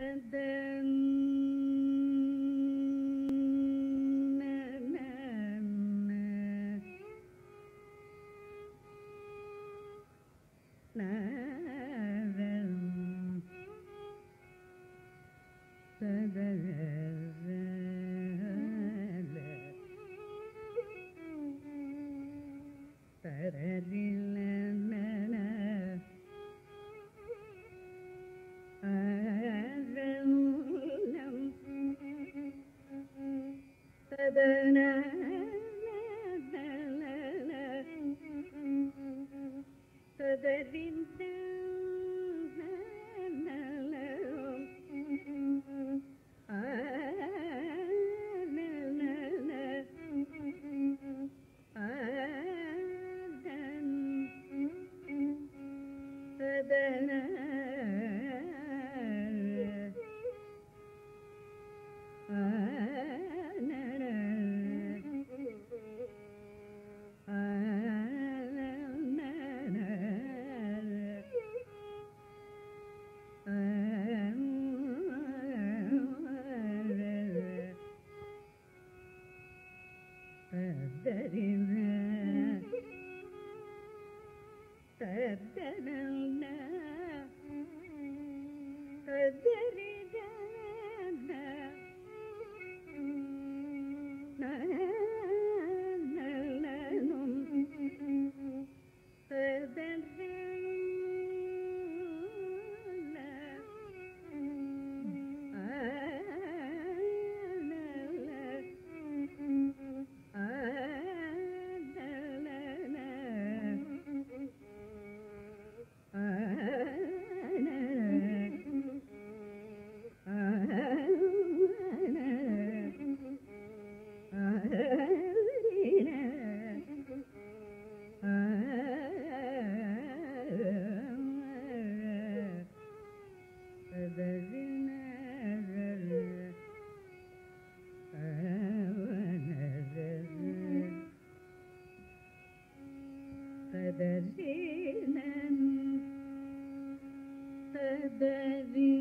And then ಸದನ بدل तदर्शेन तदरि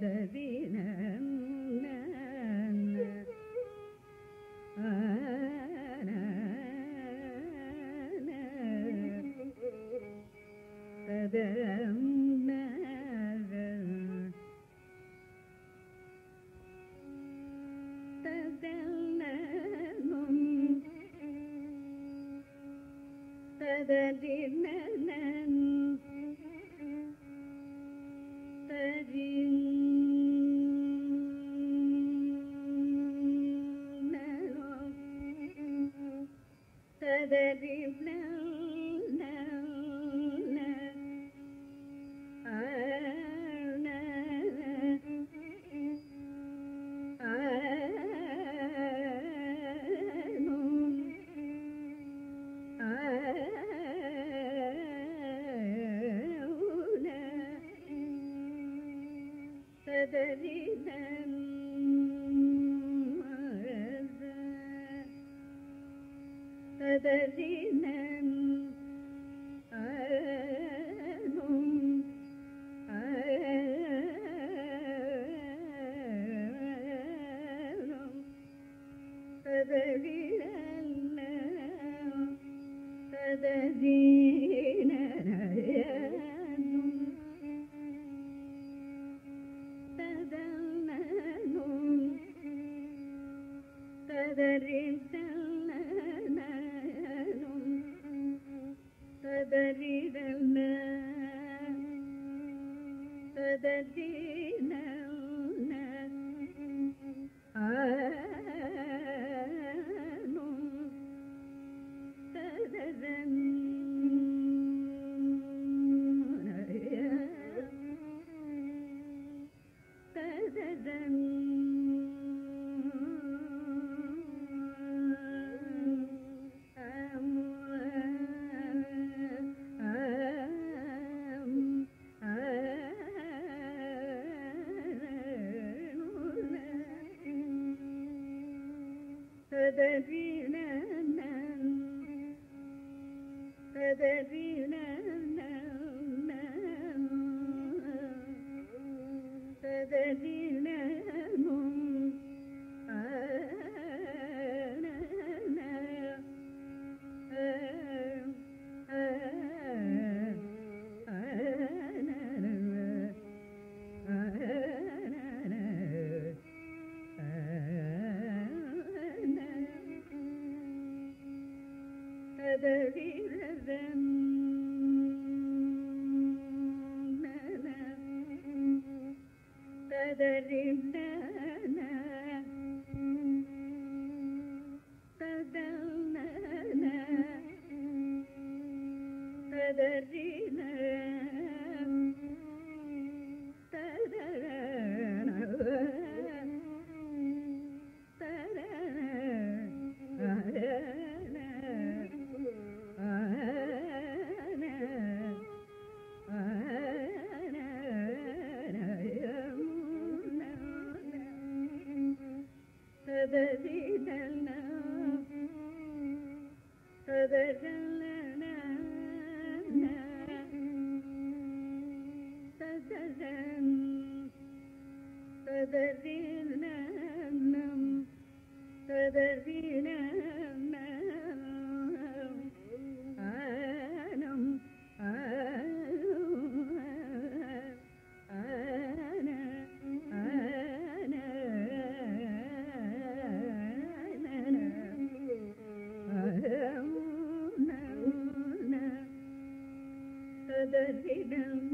ആ ரெண்டு ಜಗದೀ மலரிடம்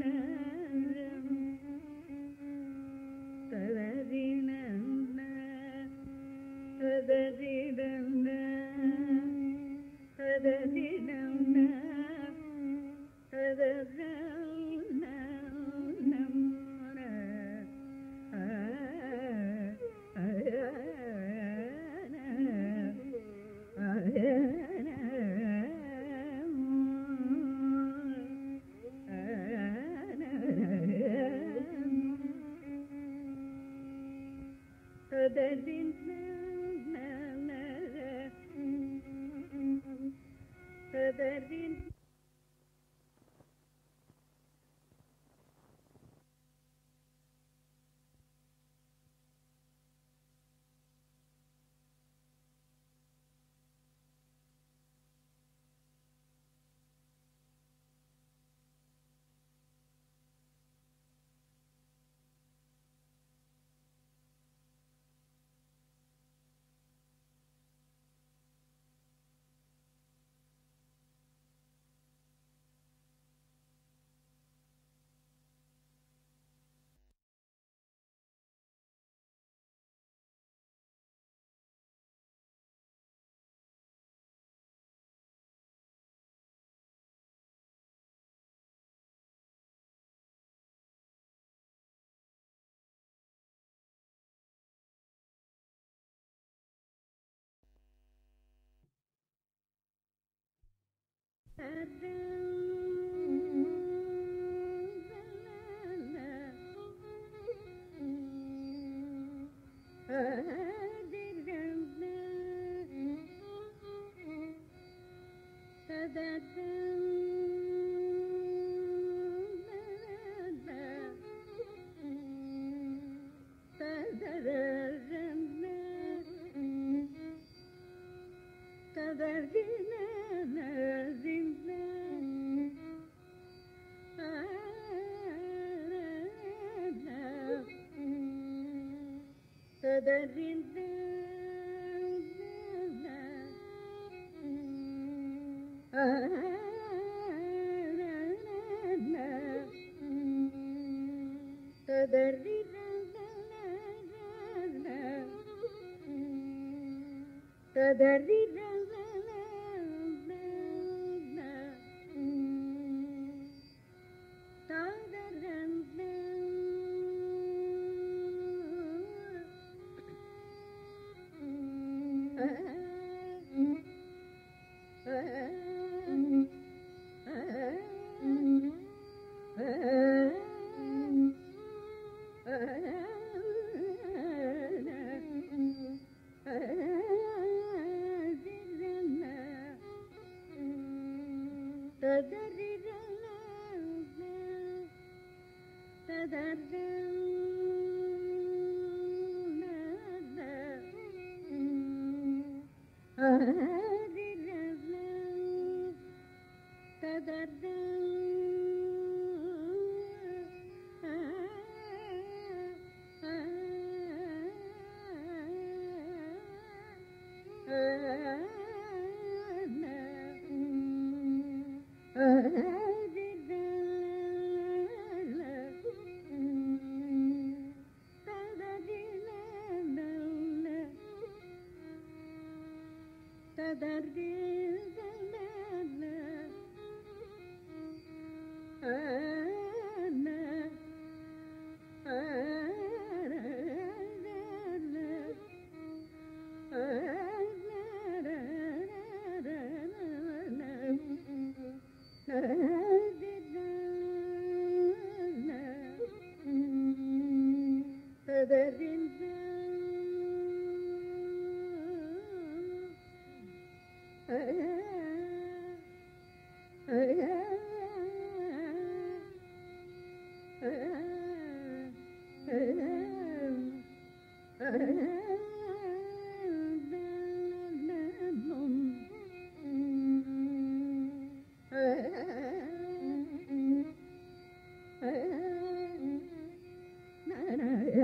ಕಾಣದದಿಂದ दिल Ah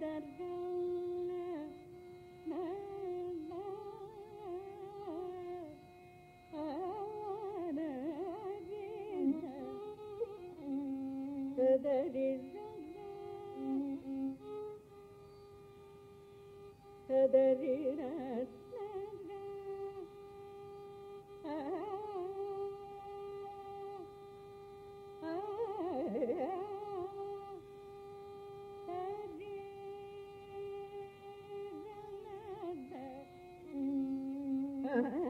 Ah Yeah.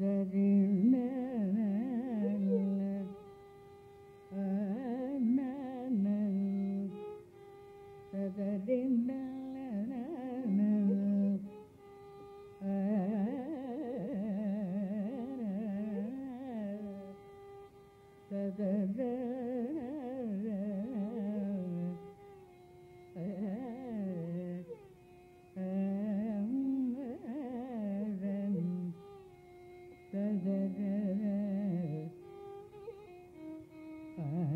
الذي Hmm.